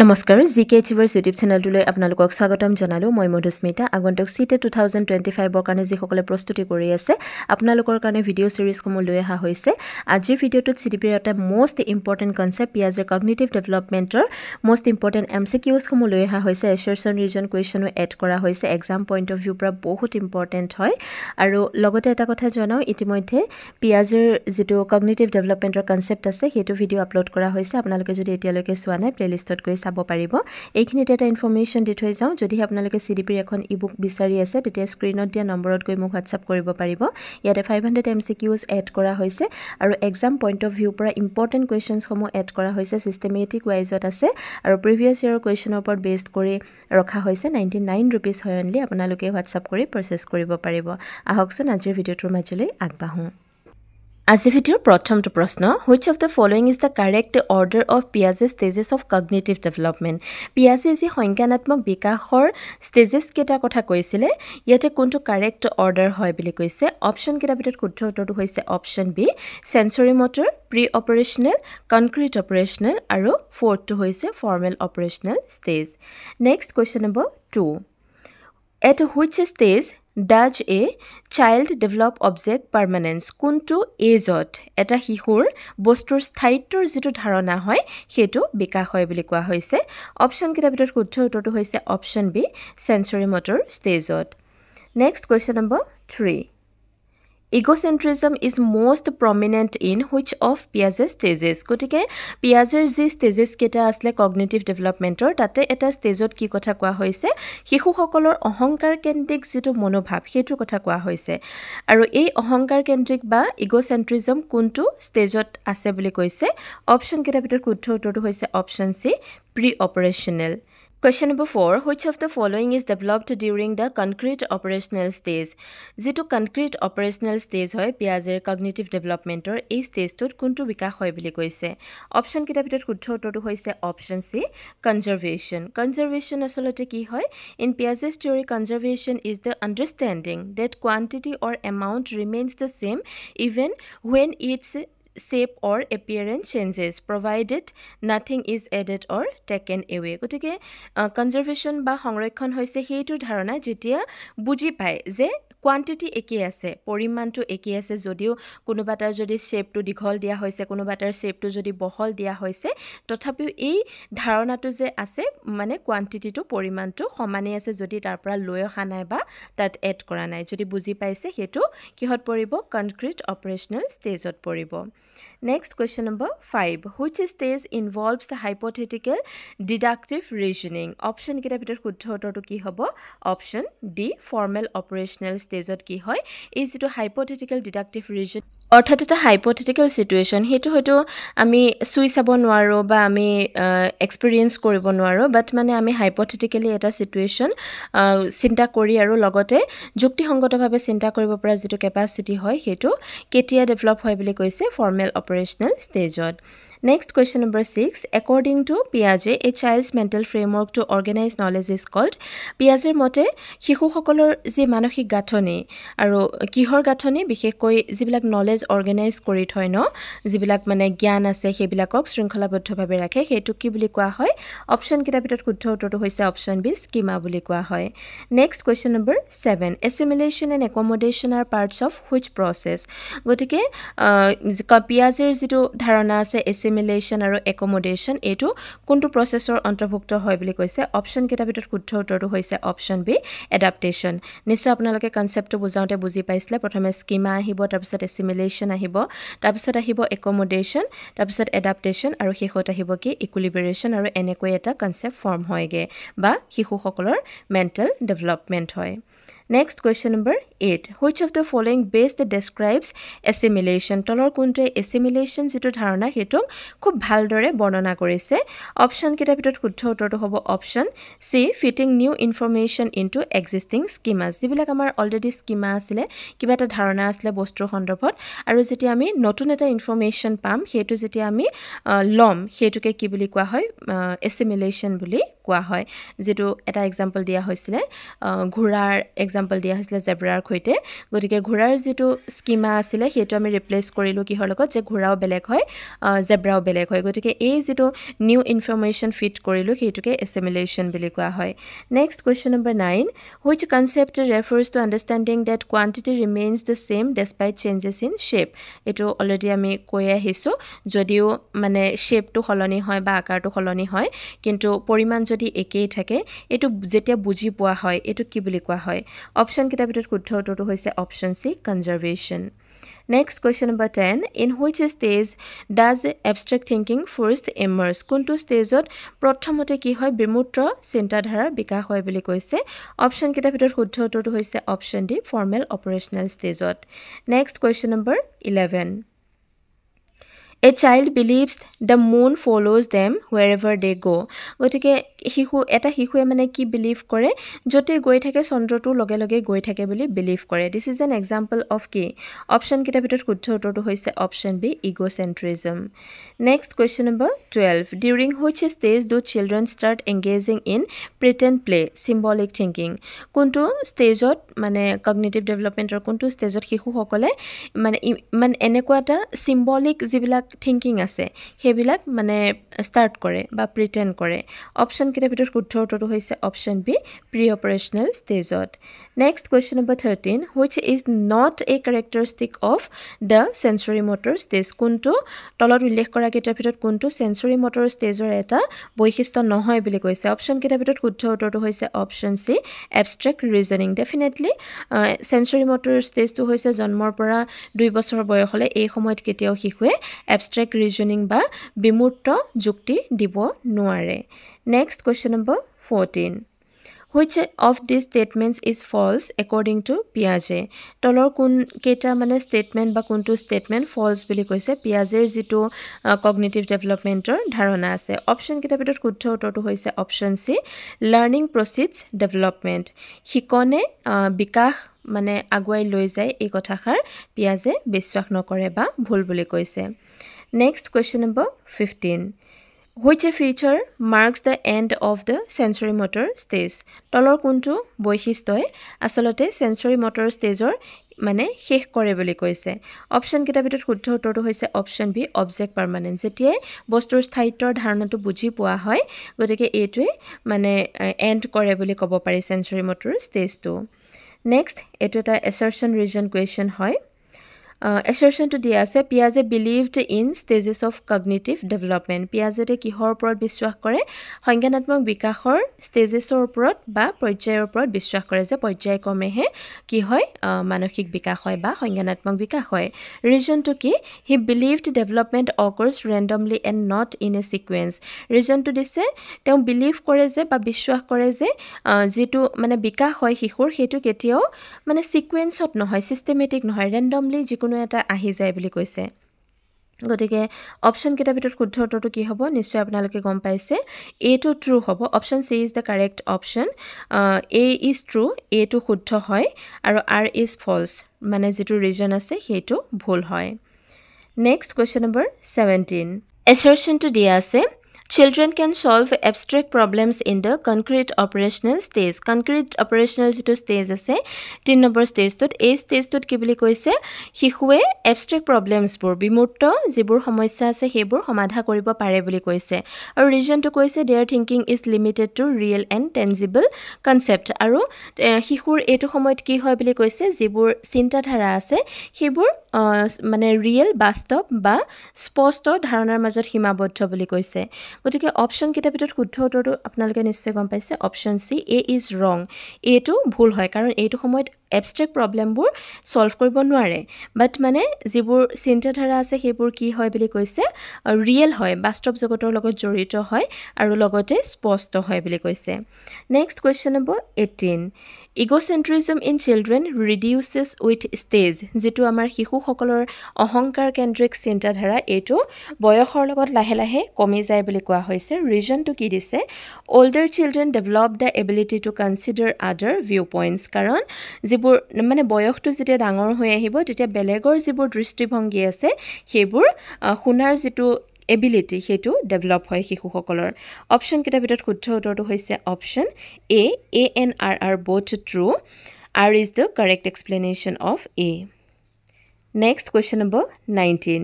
নমস্কাৰ জি কে এইচিভাৰ্ছ ইউটিউব চেনেলটোলৈ আপোনালোকক স্বাগতম জনালোঁ। মই মধুস্মিতা আগন্তুক চি টে থাউজেণ্ড টুৱেণ্টি ফাইভৰ কাৰণে যিসকলে প্ৰস্তুতি কৰি আছে আপোনালোকৰ কাৰণে ভিডিঅ' ছিৰিজসমূহ লৈ অহা হৈছে। আজিৰ ভিডিঅ'টোত চি ডি পিৰ এটা মষ্ট ইম্পৰ্টেণ্ট কনচেপ্ট পিয়াজৰ কগনিটিভ ডেভেলপমেণ্টৰ মষ্ট ইম্পৰ্টেণ্ট এম চি কিউজসমূহ লৈ অহা হৈছে। এছৰচন ৰিজন কুৱেশ্যনো এড কৰা হৈছে। এক্সাম পইণ্ট অফ ভিউৰ পৰা বহুত ইম্পৰ্টেণ্ট হয়। আৰু লগতে এটা কথা জনাওঁ ইতিমধ্যে পিয়াজৰ যিটো কগনিটিভ ডেভেলপমেণ্টৰ কনচেপ্ট আছে সেইটো ভিডিঅ' আপলোড কৰা হৈছে। আপোনালোকে যদি এতিয়ালৈকে চোৱা নাই প্লে'লিষ্টত গৈ চাব পাৰিব। এইখিনিতে এটা ইনফৰ্মেশ্যন দি থৈ যাওঁ। যদিহে আপোনালোকে চি ডি পিৰ এখন ই বুক বিচাৰি আছে তেতিয়া স্ক্ৰীণত দিয়া নম্বৰত গৈ মোক হোৱাটছআপ কৰিব পাৰিব। ইয়াতে five hundred M C Qs add কৰা হৈছে আৰু এক্সাম পইণ্ট অফ ভিউৰ পৰা ইম্পৰ্টেণ্ট কুৱেশ্যনছসমূহ এড কৰা হৈছে ছিষ্টেমেটিক ৱাইজত আছে আৰু প্ৰিভিয়াছ ইয়েৰৰ কুৱেশ্যনৰ ওপৰত বেছড কৰি ৰখা হৈছে। নাইণ্টি নাইন ৰুপিজ হয় অনলি আপোনালোকে হোৱাটছআপ কৰি প্ৰচেছ কৰিব পাৰিব। আহকচোন আজিৰ ভিডিঅ'টোৰ মাজলৈ আগবাঢ়োঁ। আজিৰ ভিডিঅ'ৰ প্ৰথমটো প্ৰশ্ন which of the following is the correct order of পিয়াজে ষ্টেজেছ অফ কগনেটিভ ডেভেলপমেণ্ট পিয়াজে যি সংজ্ঞানাত্মক বিকাশৰ ষ্টেজেছ কেইটাৰ কথা কৈছিলে ইয়াতে কোনটো কাৰেক্ট অৰ্ডাৰ হয় বুলি কৈছে? অপশ্যনকেইটাৰ ভিতৰত শুদ্ধ উত্তৰটো হৈছে option B sensory motor pre operational concrete operational আৰু ফ'ৰ্থটো হৈছে formal operational stage next question number two at which stage does a child develop object permanence কোনটো এজত এটা শিশুৰ বস্তুৰ স্থায়িত্বৰ যিটো ধাৰণা হয় সেইটো বিকাশ হয় বুলি কোৱা হৈছে। অপশ্যনকেইটাৰ ভিতৰত শুদ্ধ উত্তৰটো হৈছে অপশ্যন বি চেঞ্চৰী মটৰ ষ্টেজত next question number three egocentrism is most prominent in which of পিয়াজে stages গতিকে পিয়াজেৰ যি ষ্টেজেছ কেইটা আছিলে কগনেটিভ ডেভেলপমেণ্টৰ তাতে এটা ষ্টেজত কি কথা কোৱা হৈছে? শিশুসকলৰ অহংকাৰ কেন্দ্ৰিক যিটো মনোভাৱ সেইটোৰ কথা কোৱা হৈছে। আৰু এই অহংকাৰ কেন্দ্ৰিক বা ইগ'চেণ্ট্ৰিজম কোনটো ষ্টেজত আছে বুলি কৈছে? অপশ্যনকেইটাৰ ভিতৰত শুদ্ধ উত্তৰটো হৈছে option C pre operational question number for which of the following is developed during the concrete operational stage যিটো কনক্ৰিট অপাৰেশ্যনেল ষ্টেজ হয় পিয়াজেৰ কগনেটিভ ডেভেলপমেণ্টৰ এই ষ্টেজটোত কোনটো বিকাশ হয় বুলি কৈছে? অপশ্যনকেইটাৰ ভিতৰত শুদ্ধ উত্তৰটো হৈছে অপশ্যন চি কনজাৰ্ভেশ্যন কনজাৰ্ভেশ্যন আচলতে কি হয়? In Piaget's theory conservation is the understanding that quantity or amount remains the same even when its shape or appearance changes provided nothing is added or taken away গতিকে conservation বা সংৰক্ষণ হৈছে সেইটো ধাৰণা যেতিয়া বুজি পায় যে কোৱান্টিটি একেই আছে পৰিমাণটো একেই আছে যদিও কোনোবা এটাৰ যদি শ্বেপটো দীঘল দিয়া হৈছে কোনোবা এটাৰ শ্বেপটো যদি বহল দিয়া হৈছে তথাপিও এই ধাৰণাটো যে আছে মানে কোৱান্টিটিটো পৰিমাণটো সমানেই আছে যদি তাৰ পৰা লৈ অহা নাই বা তাত এড কৰা নাই। যদি বুজি পাইছে সেইটো কিহত পৰিব? কনক্ৰিট অপাৰেশ্যনেল ষ্টেজত পৰিব। Next question number five which stage involves hypothetical deductive reasoning অপশ্যনকেইটাৰ ভিতৰত শুদ্ধ উত্তৰটো কি হ'ব? অপশ্যন ডি ফৰ্মেল অপাৰেশ্যনেল ষ্টেজত কি হয়? এই যিটো হাইপথেটিকেল ডিডাক্টিভ ৰিজন অৰ্থাৎ এটা হাইপথেটিকেল চিটুৱেশ্যন সেইটো হয়তো আমি চুই চাব নোৱাৰোঁ বা আমি এক্সপিৰিয়েঞ্চ কৰিব নোৱাৰোঁ বাট মানে আমি হাইপথেটিকেলি এটা চিটুৱেশ্যন চিন্তা কৰি আৰু লগতে যুক্তিসংগতভাৱে চিন্তা কৰিব পৰা যিটো কেপাচিটি হয় সেইটো কেতিয়া ডেভেলপ হয় বুলি কৈছে ফৰ্মেল অপাৰেশ্যনেল ষ্টেজত next question number six according to পিয়াজে a child's mental framework to organize knowledge is called পিয়াজেৰ মতে শিশুসকলৰ যি মানসিক গাঁথনি আৰু কিহৰ গাঁথনি বিশেষকৈ যিবিলাক নলেজ অৰ্গেনাইজ কৰি থয় ন? যিবিলাক মানে জ্ঞান আছে সেইবিলাকক শৃংখলাবদ্ধভাৱে ৰাখে। সেইটোক কি বুলি কোৱা হয়? অপশ্যনকেইটাৰ ভিতৰত শুদ্ধ উত্তৰটো হৈছে অপশ্যন বি স্কিমা বুলি কোৱা হয়। Next question number seven assimilation and accommodation are parts of which process গতিকে পিয়াজেৰ যিটো ধাৰণা আছে এছিমিলেশ্যন আৰু একমডেশ্যন এইটো কোনটো প্ৰচেছৰ অন্তৰ্ভুক্ত হয় বুলি কৈছে? অপশ্যনকেইটাৰ ভিতৰত শুদ্ধ উত্তৰটো হৈছে অপশ্যন বি এডাপ্টেশ্যন নিশ্চয় আপোনালোকে কনচেপ্টটো বুজাওঁতে বুজি পাইছিলে। প্ৰথমে স্কিমা আহিব তাৰপিছত এছিমিলেশ্যন আহিব। তাৰপিছত আহিব একমডেশ্যন তাৰপিছত এডাপ্টেশ্যন আৰু শেষত আহিব কি? ইকুলিবেৰেশ্যন আৰু এনেকৈ এটা কনচেপ্ট ফৰ্ম হয়গৈ বা শিশুসকলৰ মেণ্টেল ডেভেলপমেণ্ট হয়। Next question number eight which of the following best describes assimilation তলৰ কোনটোৱে এছিমিলেশ্যন যিটো ধাৰণা সেইটোক খুব ভালদৰে বৰ্ণনা কৰিছে? অপশ্যনকেইটাৰ ভিতৰত শুদ্ধ উত্তৰটো হ'ব option C fitting new information in to existing schemas যিবিলাক আমাৰ অলৰেডি স্কিমা আছিলে কিবা এটা ধাৰণা আছিলে বস্তুৰ সন্দৰ্ভত আৰু যেতিয়া আমি নতুন এটা ইনফৰ্মেশ্যন পাম সেইটো যেতিয়া আমি ল'ম সেইটোকে কি বুলি কোৱা হয় এছিমিলেশ্যন বুলি কোৱা হয় যিটো এটা এক্সাম্পল দিয়া হৈছিলে ঘোঁৰাৰ এক্সাম্পল দিয়া হৈছিলে জেব্ৰাৰ সৈতে। গতিকে ঘোঁৰাৰ যিটো স্কিমা আছিলে সেইটো আমি ৰিপ্লেচ কৰিলোঁ কিহৰ লগত যে ঘোঁৰাও বেলেগ হয় জেব্ৰাও বেলেগ হয়। গতিকে এই যিটো নিউ ইনফৰ্মেশ্যন ফিট কৰিলোঁ সেইটোকে এছিমিলেশ্যন বুলি কোৱা হয়। Next question number nine which concept refers to understanding that quantity remains the same despite changes in shape এইটো অলৰেডি আমি কৈ আহিছোঁ যদিও মানে শ্বেপটো সলনি হয় বা আকাৰটো সলনি হয় কিন্তু পৰিমাণ যদি একেই থাকে এইটো যেতিয়া বুজি পোৱা হয় এইটো কি বুলি কোৱা হয়? অপশ্যনকেইটাৰ ভিতৰত শুদ্ধ উত্তৰটো হৈছে option C conservation next question number ten in which stage does abstract thinking first emerges কোনটো ষ্টেজত প্ৰথমতে কি হয়? বিমূৰ্ত চিন্তাধাৰাৰ বিকাশ হয় বুলি কৈছে। অপশ্যনকেইটাৰ ভিতৰত শুদ্ধ উত্তৰটো হৈছে অপশ্যন ডি ফৰ্মেল অপাৰেশ্যনেল ষ্টেজত next question number eleven a child believes the moon follows them wherever they go' গতিকে শিশু এটা শিশুৱে মানে কি বিলিভ কৰে? য'তেই গৈ থাকে চন্দ্ৰটো লগে লগে গৈ থাকে বুলি বিলিভ কৰে। This is an example of কি অপশ্যনকেইটাৰ ভিতৰত শুদ্ধ উত্তৰটো হৈছে option B egocentrism next question number twelve during which stage do children start engaging in pretend play symbolic thinking কোনটো ষ্টেজত মানে কগনেটিভ ডেভেলপমেণ্টৰ কোনটো ষ্টেজত শিশুসকলে মানে মানে এনেকুৱা এটা চিম্বলিক যিবিলাক থিংকিং আছে সেইবিলাক মানে ষ্টাৰ্ট কৰে বা প্ৰিটেণ্ড কৰে। অপশ্যনকেইটাৰ ভিতৰত শুদ্ধ উত্তৰটো হৈছে অপশ্যন বি প্ৰি অপাৰেশ্যনেল ষ্টেজত next question number thirteen which is not a characteristic of the sensory motor stage কোনটো? তলত উল্লেখ কৰাকেইটাৰ ভিতৰত কোনটো চেঞ্চুৰী মটৰ ষ্টেজৰ এটা বৈশিষ্ট্য নহয় বুলি কৈছে? অপশ্যনকেইটাৰ ভিতৰত শুদ্ধ উত্তৰটো হৈছে option C abstract reasoning definitely sensory motor ষ্টেজটো হৈছে জন্মৰ পৰা দুই বছৰ বয়সলৈ এই সময়ত কেতিয়াও শিশুৱে এবষ্ট্ৰেক্ট ৰিজনিং বা বিমূৰ্ত যুক্তি দিব নোৱাৰে। Next question number fourteen which of this statements is false according to পিয়াজে তলৰ কোন কেইটা মানে ষ্টেটমেণ্ট বা কোনটো ষ্টেটমেণ্ট ফল্ছ বুলি কৈছে? পিয়াজেৰ যিটো কগনেটিভ ডেভেলপমেণ্টৰ ধাৰণা আছে। অপশ্যনকেইটাৰ ভিতৰত শুদ্ধ উত্তৰটো হৈছে option C learning precedes development শিকনে বিকাশ মানে আগুৱাই লৈ যায় এই কথাষাৰ পিয়াজে বিশ্বাস নকৰে বা ভুল বুলি কৈছে। Next question number fifteen which a feature marks the end of the sensory motor stage তলৰ কোনটো বৈশিষ্ট্যই আচলতে চেঞ্চুৰী মটৰ ষ্টেজৰ মানে শেষ কৰে বুলি কৈছে? অপশ্যনকেইটাৰ ভিতৰত শুদ্ধ উত্তৰটো হৈছে অপশ্যন বি অবজেক্ট পাৰ্মানেণ্ট যেতিয়াই বস্তুৰ স্থায়িত্বৰ ধাৰণাটো বুজি পোৱা হয় গতিকে এইটোৱে মানে এণ্ড কৰে বুলি ক'ব পাৰি চেঞ্চুৰী মটৰ ষ্টেজটো নেক্সট এইটো এটা এচাৰ্চন ৰিজন কুৱেশ্যন হয়। এচাৰ্চনটো দিয়া আছে পিয়াজে believed in stages of cognitive development পিয়াজেতে কিহৰ ওপৰত বিশ্বাস কৰে? সংজ্ঞানাত্মক বিকাশৰ ষ্টেজেছৰ ওপৰত বা পৰ্যায়ৰ ওপৰত বিশ্বাস কৰে যে পৰ্যায়ক্ৰমেহে কি হয়? মানসিক বিকাশ হয় বা সংজ্ঞানাত্মক বিকাশ হয়। ৰিজনটো কি? He believed development occurs randomly and not in a sequence ৰিজনটো দিছে তেওঁ বিলিভ কৰে যে বা বিশ্বাস কৰে যে যিটো মানে বিকাশ হয় শিশুৰ সেইটো কেতিয়াও মানে ছিকুৱেঞ্চত নহয় ছিষ্টেমেটিক নহয়। ৰেণ্ডমলি যিকোনো কোনো এটা আহি যায় বুলি কৈছে। গতিকে অপশ্যনকেইটাৰ ভিতৰত শুদ্ধ উত্তৰটো কি হ'ব? নিশ্চয় আপোনালোকে গম পাইছে। এটো ট্ৰু হ'ব। Option C is the correct option A is true এটো শুদ্ধ হয় আৰু আৰ ইজ ফল্ছ মানে যিটো ৰিজন আছে সেইটো ভুল হয়। নেক্সট কুৱেশ্যন নম্বৰ ছেভেণ্টিন এচাৰ্চনটো দিয়া আছে। Children can solve abstract problems in the concrete operational stage concrete operational যিটো ষ্টেজ আছে তিনি নম্বৰ ষ্টেজটোত এই ষ্টেজটোত কি বুলি কৈছে? শিশুৱে এবষ্ট্ৰেক্ট প্ৰব্লেমছবোৰ বিমূৰ্ত যিবোৰ সমস্যা আছে সেইবোৰ সমাধা কৰিব পাৰে বুলি কৈছে। আৰু ৰিজনটো কৈছে their thinking is limited to real and tangible concept আৰু শিশুৰ এইটো সময়ত কি হয় বুলি কৈছে? যিবোৰ চিন্তাধাৰা আছে সেইবোৰ মানে ৰিয়েল বাস্তৱ বা স্পষ্ট ধাৰণাৰ মাজত সীমাবদ্ধ বুলি কৈছে। গতিকে অপশ্যনকেইটাৰ ভিতৰত শুদ্ধ উত্তৰটো আপোনালোকে নিশ্চয় গম পাইছে। অপশ্যন চি এ ইজ ৰং এইটো ভুল হয় কাৰণ এইটো সময়ত এবষ্ট্ৰেক্ট প্ৰব্লেমবোৰ ছল্ভ কৰিব নোৱাৰে। বাট মানে যিবোৰ চিন্তাধাৰা আছে সেইবোৰ কি হয় বুলি কৈছে? ৰিয়েল হয় বাস্তৱ জগতৰ লগত জড়িত হয় আৰু লগতে স্পষ্ট হয় বুলি কৈছে। Next question number eighteen egocentrism in children reduces with stage যিটো আমাৰ শিশুসকলৰ অহংকাৰ কেন্দ্ৰিক চিন্তাধাৰা এইটো বয়সৰ লগত লাহে লাহে কমি যায় বুলি কোৱা হৈছে। ৰিজনটো কি দিছে? Older children develop the ability to consider other view points কাৰণ যিবোৰ মানে বয়সটো যেতিয়া ডাঙৰ হৈ আহিব তেতিয়া বেলেগৰ যিবোৰ দৃষ্টিভংগী আছে সেইবোৰ শুনাৰ যিটো এবিলিটি সেইটো ডেভেলপ হয় শিশুসকলৰ। অপশ্যনকেইটাৰ ভিতৰত শুদ্ধ উত্তৰটো হৈছে option A A and R are both true R is the correct explanation of A next question number nineteen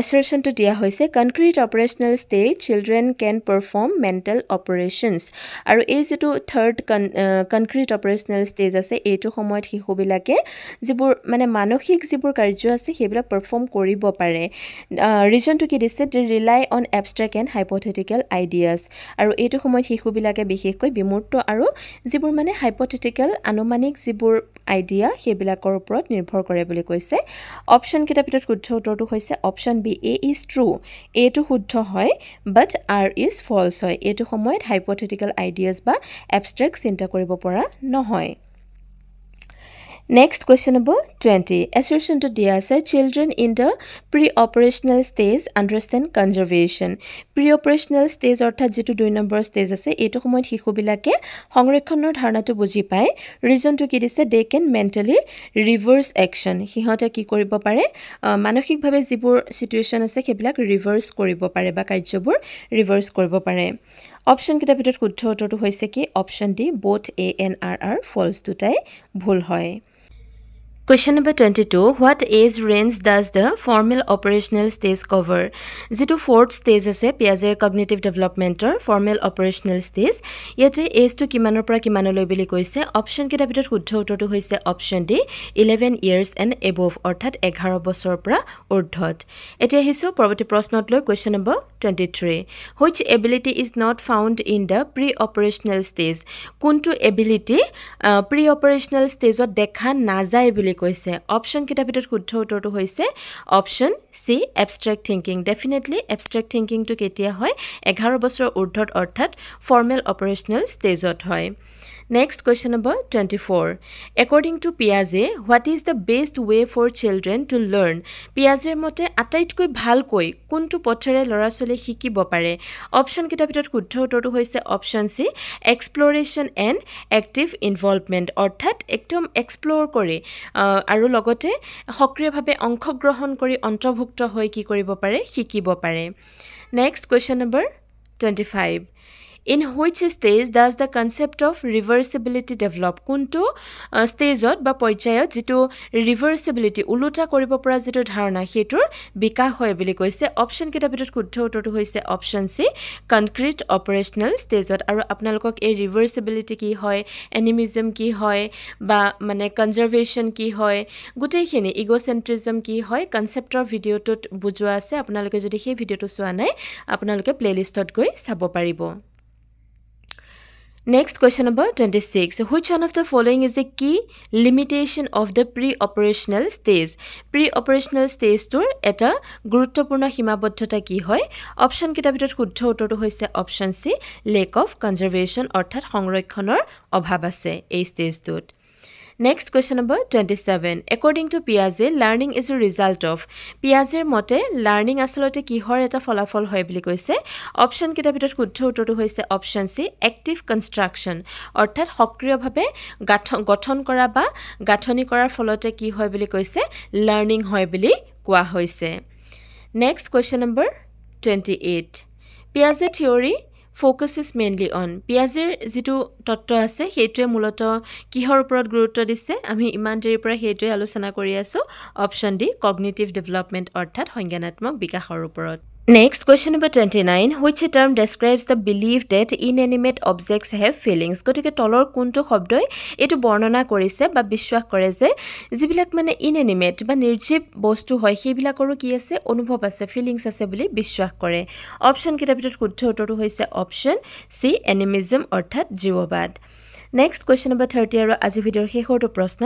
এছাৰশ্যনটো দিয়া হৈছে concrete operational stage children can perform mental operations আৰু এই যিটো থাৰ্ড কন কনক্ৰিট অপাৰেশ্যনেল ষ্টেজ আছে এইটো সময়ত শিশুবিলাকে যিবোৰ মানে মানসিক যিবোৰ কাৰ্য আছে সেইবিলাক পাৰফৰ্ম কৰিব পাৰে। ৰিজনটো কি দিছে? They rely on abstract and hypothetical ideas আৰু এইটো সময়ত শিশুবিলাকে বিশেষকৈ বিমূৰ্ত আৰু যিবোৰ মানে হাইপথেটিকেল আনুমানিক যিবোৰ আইডিয়া সেইবিলাকৰ ওপৰত নিৰ্ভৰ কৰে বুলি কৈছে। অপশ্যনকেইটাৰ ভিতৰত শুদ্ধ উত্তৰটো হৈছে option B A is true এইটো শুদ্ধ হয় বাট আৰ ইজ ফল্ছ হয়। এইটো সময়ত হাইপথেটিকেল আইডিয়াছ বা এবষ্ট্ৰেক্ট চিন্তা কৰিব পৰা নহয়। নেক্সট কুৱেশ্যন নম্বৰ টুৱেণ্টি এছ'চিয়েশ্যনটো দিয়া আছে children in the pre operational stage understand conservation pre operational stage অৰ্থাৎ যিটো দুই নম্বৰ ষ্টেজ আছে এইটো সময়ত শিশুবিলাকে সংৰক্ষণৰ ধাৰণাটো বুজি পায়। ৰিজনটো কি দিছে? They can mentally reverse action সিহঁতে কি কৰিব পাৰে? মানসিকভাৱে যিবোৰ ছিটুৱেশ্যন আছে সেইবিলাক ৰিভাৰ্ছ কৰিব পাৰে বা কাৰ্যবোৰ ৰিভাৰ্ছ কৰিব পাৰে। অপশ্যনকেইটাৰ ভিতৰত শুদ্ধ উত্তৰটো হৈছে কি? Option D both A and R are false দুটাই ভুল হয়। Question number twenty two what age range does the formal operational stage cover যিটো ফ'ৰ্থ ষ্টেজ আছে পিয়াজেৰ কগনেটিভ ডেভেলপমেণ্টৰ ফৰ্মেল অপাৰেশ্যনেল ষ্টেজ ইয়াতে এজটো কিমানৰ পৰা কিমানলৈ বুলি কৈছে? অপশ্যনকেইটাৰ ভিতৰত শুদ্ধ উত্তৰটো হৈছে option D eleven years and above অৰ্থাৎ এঘাৰ বছৰৰ পৰা ঊৰ্ধত এতিয়া আহিছোঁ পৰৱৰ্তী প্ৰশ্নত লৈ question number twenty three which ability is not found in the pre operational stage কোনটো এবিলিটি প্ৰি অপাৰেশ্যনেল ষ্টেজত দেখা নাযায় বুলি কৈছে অপশ্যনকেইটাৰ ভিতৰত শুদ্ধ উত্তৰটো হৈছে option C abstract thinking definitely abstract থিংকিংটো কেতিয়া হয়? এঘাৰ বছৰৰ ঊৰ্ধত অৰ্থাৎ ফৰ্মেল অপাৰেশ্যনেল ষ্টেজত হয়। Next question number twenty four according to পিয়াজে what is the best way for children to learn পিয়াজেৰ মতে আটাইতকৈ ভালকৈ কোনটো পথেৰে ল'ৰা ছোৱালীয়ে শিকিব পাৰে? অপশ্যনকেইটাৰ ভিতৰত শুদ্ধ উত্তৰটো হৈছে option C exploration and active involvement অৰ্থাৎ একদম এক্সপ্ল'ৰ কৰি আৰু লগতে সক্ৰিয়ভাৱে অংশগ্ৰহণ কৰি অন্তৰ্ভুক্ত হৈ কি কৰিব পাৰে শিকিব পাৰে। Next question number twenty five in which stage does the concept of reversibility develop কোনটো ষ্টেজত বা পৰ্যায়ত যিটো ৰিভাৰ্চিবিলিটি ওলোটা কৰিব পৰা যিটো ধাৰণা সেইটোৰ বিকাশ হয় বুলি কৈছে। অপশ্যনকেইটাৰ ভিতৰত শুদ্ধ উত্তৰটো হৈছে অপশ্যন চি কনক্ৰিট অপাৰেশ্যনেল ষ্টেজত আৰু আপোনালোকক এই ৰিভাৰ্চিবিলিটি কি হয় এনিমিজম কি হয় বা মানে কনজাৰ্ভেশ্যন কি হয় গোটেইখিনি ইগ'চেণ্ট্ৰিজম কি হয় কনচেপ্টৰ ভিডিঅ'টোত বুজোৱা আছে। আপোনালোকে যদি সেই ভিডিঅ'টো চোৱা নাই আপোনালোকে প্লে'লিষ্টত গৈ চাব পাৰিব। Number twenty six which one of the following is a key limitation of the pre operational stage pre operational ষ্টেজটোৰ এটা গুৰুত্বপূৰ্ণ সীমাবদ্ধতা কি হয়? অপশ্যনকেইটাৰ ভিতৰত শুদ্ধ উত্তৰটো হৈছে option C lack of conservation অৰ্থাৎ সংৰক্ষণৰ অভাৱ আছে এই ষ্টেজটোত next question number twenty seven according to পিয়াজে learning is a result of পিয়াজেৰ মতে লাৰ্ণিং আচলতে কিহৰ এটা ফলাফল হয় বুলি কৈছে? অপশ্যনকেইটাৰ ভিতৰত শুদ্ধ উত্তৰটো হৈছে অপশ্যন চি এক্টিভ কনষ্ট্ৰাকশ্যন অৰ্থাৎ সক্ৰিয়ভাৱে গাঠ গঠন কৰা বা গাঁথনি কৰাৰ ফলতে কি হয় বুলি কৈছে? লাৰ্ণিং হয় বুলি কোৱা হৈছে। Next question number twenty eight পিয়াজে theory focus is mainly on পিয়াজেৰ যিটো তত্ত্ব আছে সেইটোৱে মূলতঃ কিহৰ ওপৰত গুৰুত্ব দিছে? আমি ইমান দেৰিৰ পৰা সেইটোৱে আলোচনা কৰি আছোঁ। অপশ্যন ডি কগনেটিভ ডেভেলপমেণ্ট অৰ্থাৎ সংজ্ঞানাত্মক বিকাশৰ ওপৰত। Twenty nine which a term describes the belief that inanimate objects have feelings গতিকে তলৰ কোনটো শব্দই এইটো বৰ্ণনা কৰিছে বা বিশ্বাস কৰে যে যিবিলাক মানে ইন এনিমেট বা নিৰ্জীৱ বস্তু হয় সেইবিলাকৰো কি আছে? অনুভৱ আছে ফিলিংছ আছে বুলি বিশ্বাস কৰে। অপশ্যনকেইটাৰ ভিতৰত শুদ্ধ উত্তৰটো হৈছে অপশ্যন চি এনিমিজম অৰ্থাৎ জীৱবাদ নেক্সট কুৱেশ্যন নম্বৰ থাৰ্টি আৰু আজি ভিডিঅ'ৰ শেষৰটো প্ৰশ্ন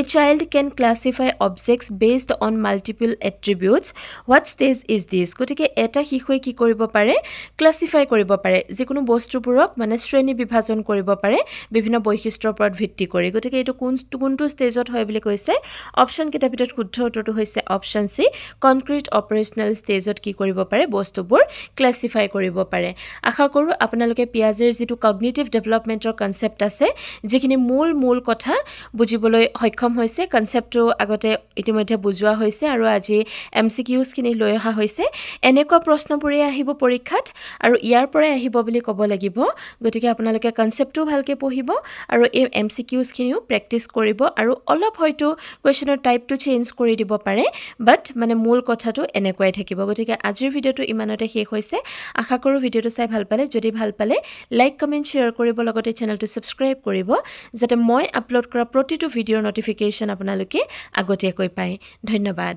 a child can classify objects based on multiple attributes what stage is this গতিকে এটা শিশুৱে কি কৰিব পাৰে? ক্লাছিফাই কৰিব পাৰে। যিকোনো বস্তুবোৰক মানে শ্ৰেণী বিভাজন কৰিব পাৰে বিভিন্ন বৈশিষ্ট্যৰ ওপৰত ভিত্তি কৰি। গতিকে এইটো কোন কোনটো ষ্টেজত হয় বুলি কৈছে? অপশ্যনকেইটাৰ ভিতৰত শুদ্ধ উত্তৰটো হৈছে অপশ্যন চি কনক্ৰিট অপাৰেশ্যনেল ষ্টেজত কি কৰিব পাৰে? বস্তুবোৰ ক্লাছিফাই কৰিব পাৰে। আশা কৰোঁ আপোনালোকে পিঁয়াজৰ যিটো কগনেটিভ ডেভেলপমেণ্টৰ কনচেপ্ট আছে যিখিনি মূল মূল কথা বুজিবলৈ সক্ষম হৈছে কনচেপ্টটো আগতে ইতিমধ্যে বুজোৱা হৈছে আৰু আজি এম চি কিউজখিনি লৈ অহা হৈছে। এনেকুৱা প্ৰশ্নবোৰেই আহিব পৰীক্ষাত আৰু ইয়াৰ পৰাই আহিব বুলি ক'ব লাগিব। গতিকে আপোনালোকে কনচেপ্টটো ভালকৈ পঢ়িব আৰু এই এম চি কিউজখিনিও প্ৰেক্টিছ কৰিব আৰু অলপ হয়তো কুৱেশ্যনৰ টাইপটো চেঞ্জ কৰি দিব পাৰে বাট মানে মূল কথাটো এনেকুৱাই থাকিব। গতিকে আজিৰ ভিডিঅ'টো ইমানতে শেষ হৈছে। আশা কৰোঁ ভিডিঅ'টো চাই ভাল পালে। যদি ভাল পালে লাইক কমেণ্ট শ্বেয়াৰ কৰিব। লগতে চেনেলটো ছাবস্ক্ৰাইব কৰিব যাতে মই আপলোড কৰা প্ৰতিটো ভিডিঅ'ৰ ন'টিফিকেশ্যন আপোনালোকে আগতীয়াকৈ পায়। ধন্যবাদ।